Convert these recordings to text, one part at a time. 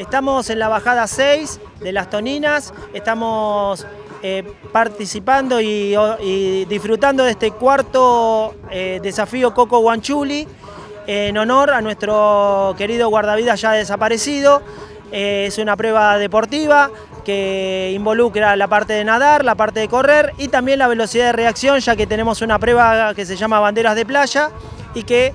Estamos en la bajada 6 de las Toninas, estamos eh, participando y, disfrutando de este cuarto eh, desafío Coco Guanchuli en honor a nuestro querido guardavidas ya desaparecido. Eh, es una prueba deportiva que involucra la parte de nadar, la parte de correr y también la velocidad de reacción, ya que tenemos una prueba que se llama banderas de playa y que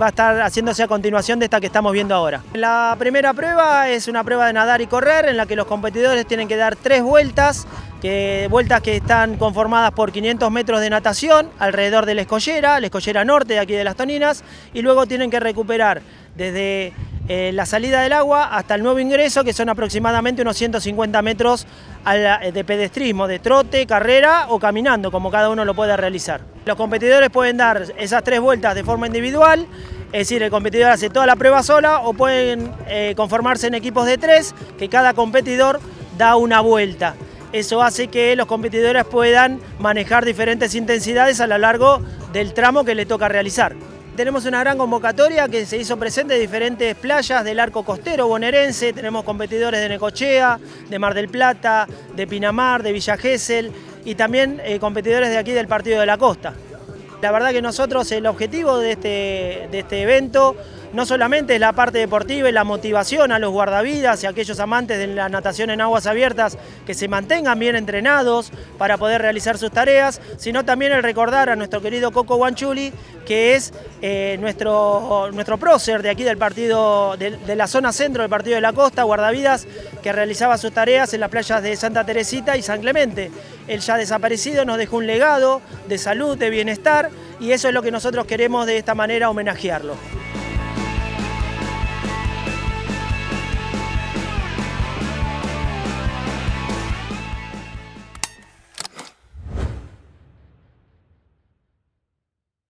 va a estar haciéndose a continuación de esta que estamos viendo ahora. La primera prueba es una prueba de nadar y correr en la que los competidores tienen que dar tres vueltas que, vueltas que están conformadas por 500 metros de natación alrededor de la escollera, la escollera norte de aquí de las Toninas, y luego tienen que recuperar desde eh, la salida del agua hasta el nuevo ingreso, que son aproximadamente unos 150 metros eh, de pedestrismo, de trote, carrera o caminando, como cada uno lo pueda realizar. Los competidores pueden dar esas tres vueltas de forma individual, es decir, el competidor hace toda la prueba sola o pueden eh, conformarse en equipos de tres, que cada competidor da una vuelta. Eso hace que los competidores puedan manejar diferentes intensidades a lo largo del tramo que le toca realizar. Tenemos una gran convocatoria que se hizo presente en diferentes playas del arco costero bonaerense. Tenemos competidores de Necochea, de Mar del Plata, de Pinamar, de Villa Gesell y también eh, competidores de aquí del Partido de la Costa. La verdad que nosotros el objetivo de este, de este evento no solamente es la parte deportiva y la motivación a los guardavidas y a aquellos amantes de la natación en aguas abiertas que se mantengan bien entrenados para poder realizar sus tareas, sino también el recordar a nuestro querido Coco Guanchuli, que es eh, nuestro, nuestro prócer de aquí del partido, de, la zona centro del Partido de la Costa, guardavidas, que realizaba sus tareas en las playas de Santa Teresita y San Clemente. Él ya desaparecido nos dejó un legado de salud, de bienestar, y eso es lo que nosotros queremos de esta manera homenajearlo.